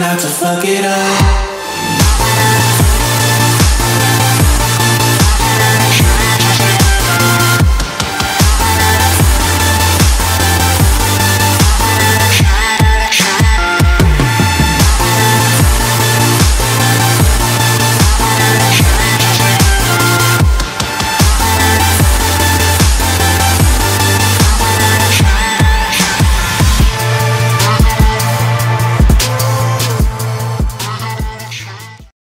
not to fuck it up.